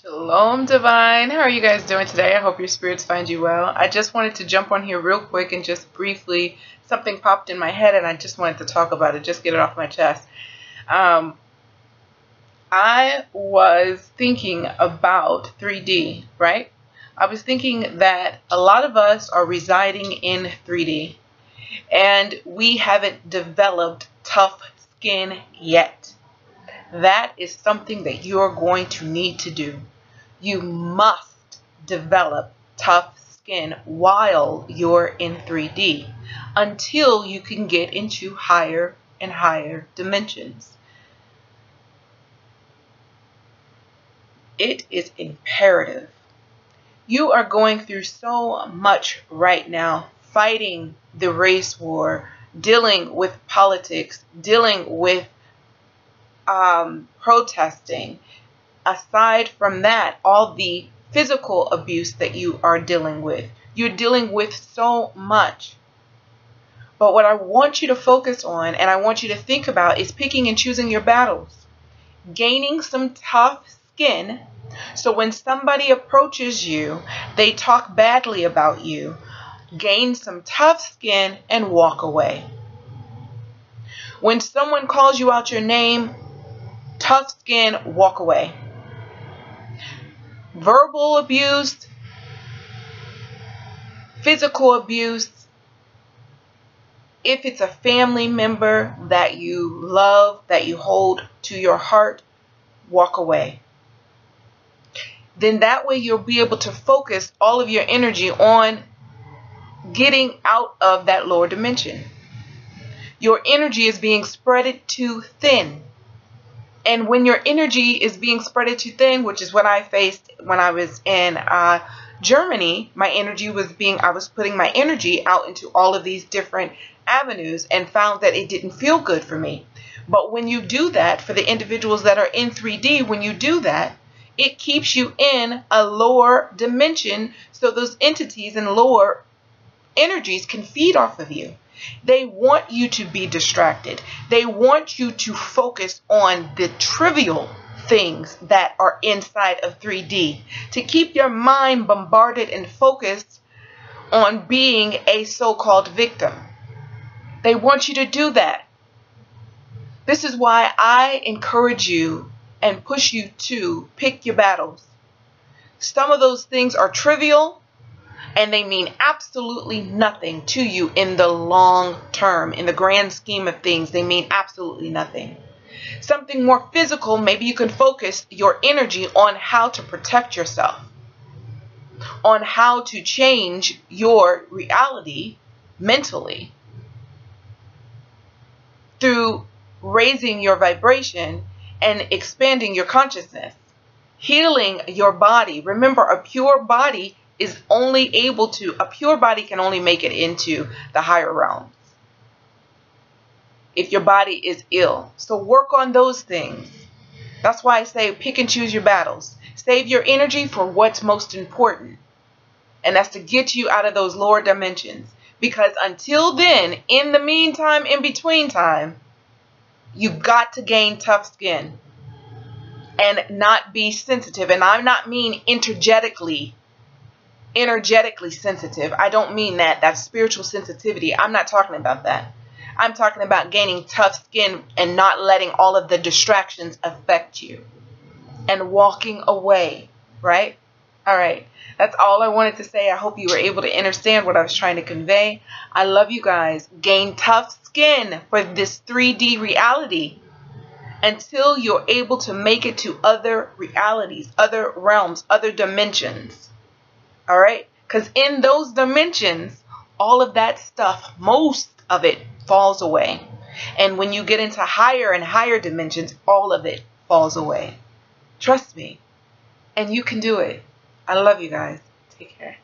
Shalom Divine. How are you guys doing today? I hope your spirits find you well. I just wanted to jump on here real quick and just briefly, something popped in my head and I just wanted to talk about it, just get it off my chest. Um, I was thinking about 3D, right? I was thinking that a lot of us are residing in 3D and we haven't developed tough skin yet. That is something that you're going to need to do you must develop tough skin while you're in 3D until you can get into higher and higher dimensions. It is imperative. You are going through so much right now, fighting the race war, dealing with politics, dealing with um, protesting, aside from that, all the physical abuse that you are dealing with. You're dealing with so much. But what I want you to focus on and I want you to think about is picking and choosing your battles. Gaining some tough skin so when somebody approaches you, they talk badly about you. Gain some tough skin and walk away. When someone calls you out your name, tough skin, walk away verbal abuse, physical abuse, if it's a family member that you love, that you hold to your heart, walk away. Then that way you'll be able to focus all of your energy on getting out of that lower dimension. Your energy is being spreaded too thin. And when your energy is being spread too thin, which is what I faced when I was in uh, Germany, my energy was being, I was putting my energy out into all of these different avenues and found that it didn't feel good for me. But when you do that, for the individuals that are in 3D, when you do that, it keeps you in a lower dimension so those entities and lower energies can feed off of you. They want you to be distracted. They want you to focus on the trivial things that are inside of 3D to keep your mind bombarded and focused on being a so called victim. They want you to do that. This is why I encourage you and push you to pick your battles. Some of those things are trivial and they mean absolutely nothing to you in the long term. In the grand scheme of things, they mean absolutely nothing. Something more physical, maybe you can focus your energy on how to protect yourself, on how to change your reality mentally through raising your vibration and expanding your consciousness, healing your body. Remember, a pure body is only able to, a pure body can only make it into the higher realms. If your body is ill. So work on those things. That's why I say pick and choose your battles. Save your energy for what's most important. And that's to get you out of those lower dimensions. Because until then, in the meantime, in between time, you've got to gain tough skin and not be sensitive. And I'm not mean energetically energetically sensitive. I don't mean that. That's spiritual sensitivity. I'm not talking about that. I'm talking about gaining tough skin and not letting all of the distractions affect you and walking away, right? All right. That's all I wanted to say. I hope you were able to understand what I was trying to convey. I love you guys. Gain tough skin for this 3D reality until you're able to make it to other realities, other realms, other dimensions. All right? Because in those dimensions, all of that stuff, most of it falls away. And when you get into higher and higher dimensions, all of it falls away. Trust me. And you can do it. I love you guys. Take care.